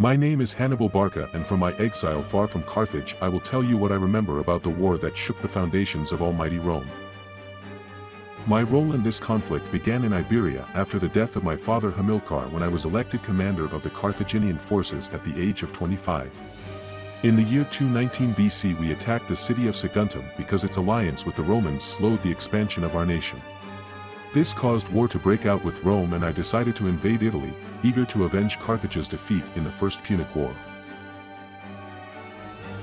My name is Hannibal Barca and from my exile far from Carthage I will tell you what I remember about the war that shook the foundations of almighty Rome. My role in this conflict began in Iberia after the death of my father Hamilcar when I was elected commander of the Carthaginian forces at the age of 25. In the year 219 BC we attacked the city of Saguntum because its alliance with the Romans slowed the expansion of our nation. This caused war to break out with Rome and I decided to invade Italy, eager to avenge Carthage's defeat in the First Punic War.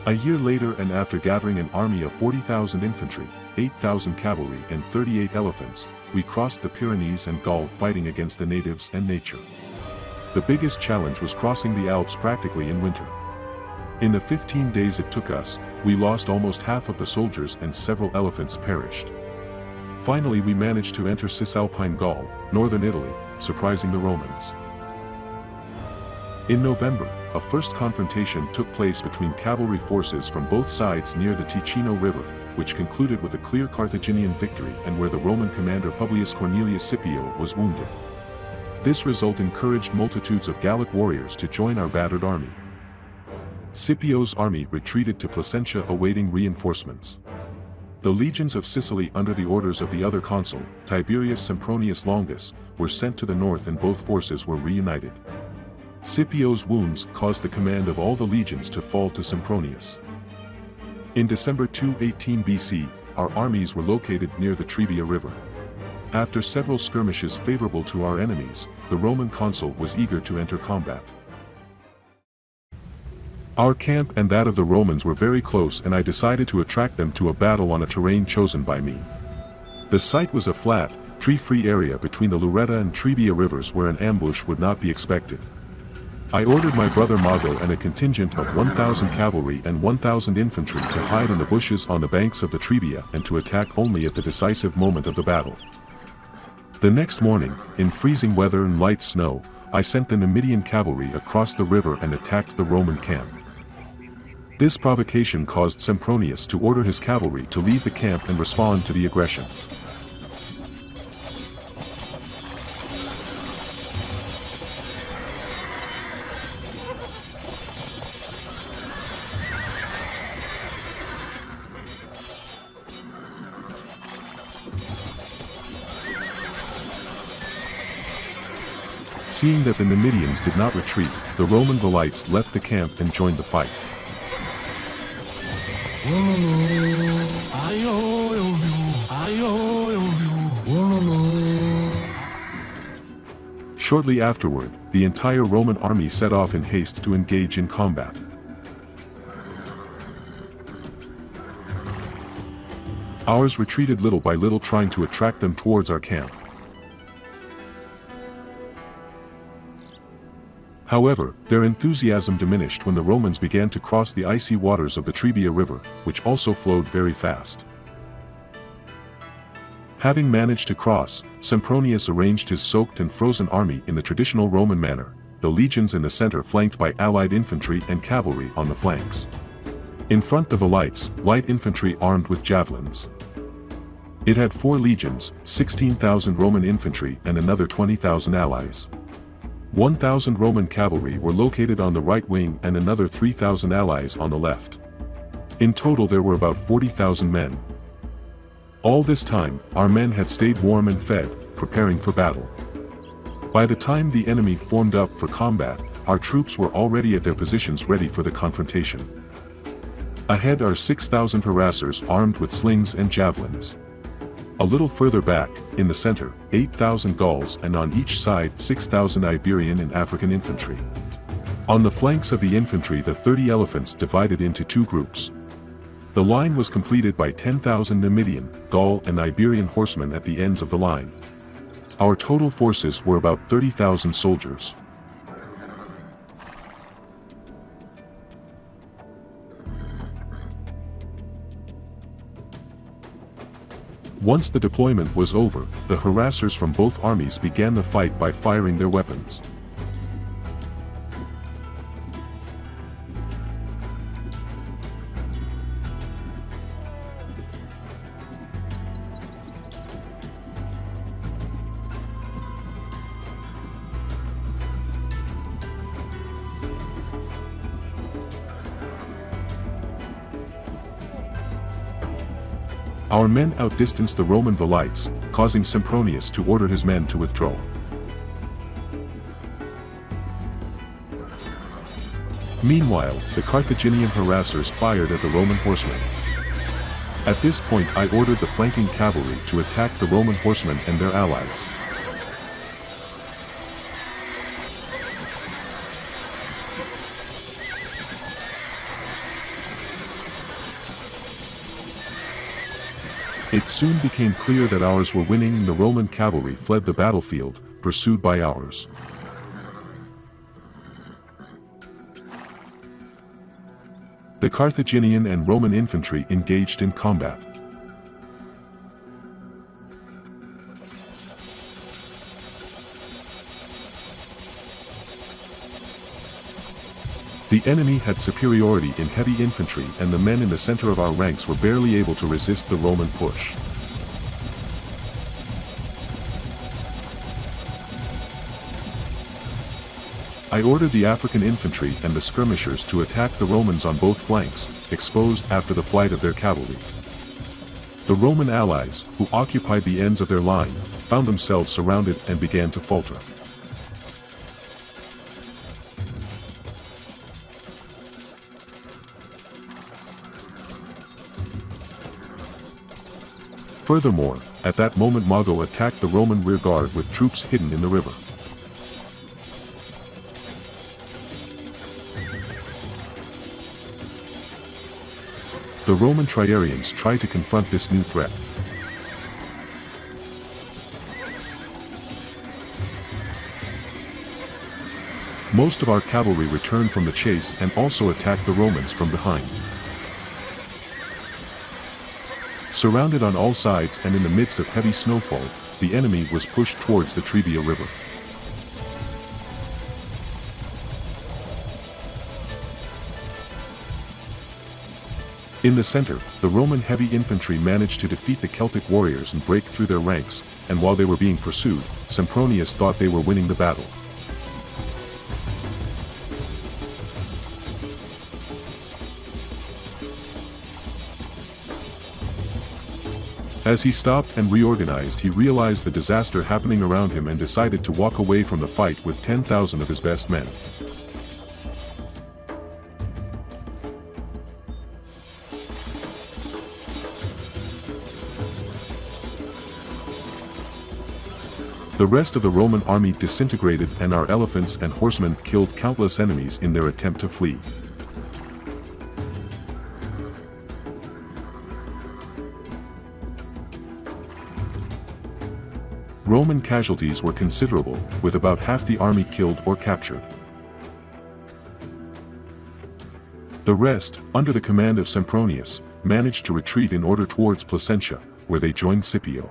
A year later and after gathering an army of 40,000 infantry, 8,000 cavalry and 38 elephants, we crossed the Pyrenees and Gaul fighting against the natives and nature. The biggest challenge was crossing the Alps practically in winter. In the 15 days it took us, we lost almost half of the soldiers and several elephants perished. Finally we managed to enter Cisalpine Gaul, northern Italy, surprising the Romans. In November, a first confrontation took place between cavalry forces from both sides near the Ticino River, which concluded with a clear Carthaginian victory and where the Roman commander Publius Cornelius Scipio was wounded. This result encouraged multitudes of Gallic warriors to join our battered army. Scipio's army retreated to Placentia awaiting reinforcements. The legions of Sicily under the orders of the other consul, Tiberius Sempronius Longus, were sent to the north and both forces were reunited. Scipio's wounds caused the command of all the legions to fall to Sempronius. In December 218 BC, our armies were located near the Trebia River. After several skirmishes favorable to our enemies, the Roman consul was eager to enter combat. Our camp and that of the Romans were very close and I decided to attract them to a battle on a terrain chosen by me. The site was a flat, tree-free area between the Luretta and Trebia rivers where an ambush would not be expected. I ordered my brother Mago and a contingent of 1,000 cavalry and 1,000 infantry to hide in the bushes on the banks of the Trebia and to attack only at the decisive moment of the battle. The next morning, in freezing weather and light snow, I sent the Numidian cavalry across the river and attacked the Roman camp. This provocation caused Sempronius to order his cavalry to leave the camp and respond to the aggression. Seeing that the Numidians did not retreat, the Roman Velites left the camp and joined the fight. Shortly afterward, the entire Roman army set off in haste to engage in combat. Ours retreated little by little trying to attract them towards our camp. However, their enthusiasm diminished when the Romans began to cross the icy waters of the Trebia River, which also flowed very fast. Having managed to cross, Sempronius arranged his soaked and frozen army in the traditional Roman manner, the legions in the center flanked by allied infantry and cavalry on the flanks. In front the Velites, light infantry armed with javelins. It had four legions, 16,000 Roman infantry and another 20,000 allies. 1,000 Roman cavalry were located on the right wing and another 3,000 allies on the left. In total there were about 40,000 men. All this time, our men had stayed warm and fed, preparing for battle. By the time the enemy formed up for combat, our troops were already at their positions ready for the confrontation. Ahead are 6,000 harassers armed with slings and javelins. A little further back, in the center, 8,000 Gauls and on each side 6,000 Iberian and African infantry. On the flanks of the infantry the 30 elephants divided into two groups. The line was completed by 10,000 Numidian, Gaul and Iberian horsemen at the ends of the line. Our total forces were about 30,000 soldiers. Once the deployment was over, the harassers from both armies began the fight by firing their weapons. Our men outdistanced the Roman Velites, causing Sempronius to order his men to withdraw. Meanwhile, the Carthaginian harassers fired at the Roman horsemen. At this point I ordered the flanking cavalry to attack the Roman horsemen and their allies. It soon became clear that ours were winning and the Roman cavalry fled the battlefield, pursued by ours. The Carthaginian and Roman infantry engaged in combat. The enemy had superiority in heavy infantry and the men in the center of our ranks were barely able to resist the Roman push. I ordered the African infantry and the skirmishers to attack the Romans on both flanks, exposed after the flight of their cavalry. The Roman allies, who occupied the ends of their line, found themselves surrounded and began to falter. Furthermore, at that moment Mago attacked the Roman rearguard with troops hidden in the river. The Roman Triarians tried to confront this new threat. Most of our cavalry returned from the chase and also attacked the Romans from behind. Surrounded on all sides and in the midst of heavy snowfall, the enemy was pushed towards the Trebia River. In the center, the Roman heavy infantry managed to defeat the Celtic warriors and break through their ranks, and while they were being pursued, Sempronius thought they were winning the battle. As he stopped and reorganized he realized the disaster happening around him and decided to walk away from the fight with 10,000 of his best men. The rest of the Roman army disintegrated and our elephants and horsemen killed countless enemies in their attempt to flee. Roman casualties were considerable, with about half the army killed or captured. The rest, under the command of Sempronius, managed to retreat in order towards Placentia, where they joined Scipio.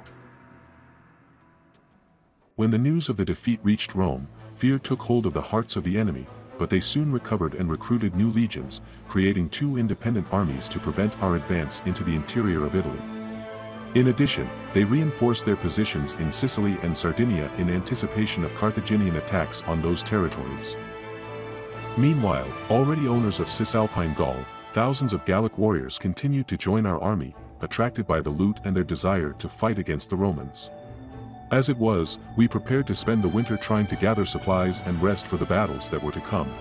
When the news of the defeat reached Rome, fear took hold of the hearts of the enemy, but they soon recovered and recruited new legions, creating two independent armies to prevent our advance into the interior of Italy. In addition, they reinforced their positions in Sicily and Sardinia in anticipation of Carthaginian attacks on those territories. Meanwhile, already owners of Cisalpine Gaul, thousands of Gallic warriors continued to join our army, attracted by the loot and their desire to fight against the Romans. As it was, we prepared to spend the winter trying to gather supplies and rest for the battles that were to come.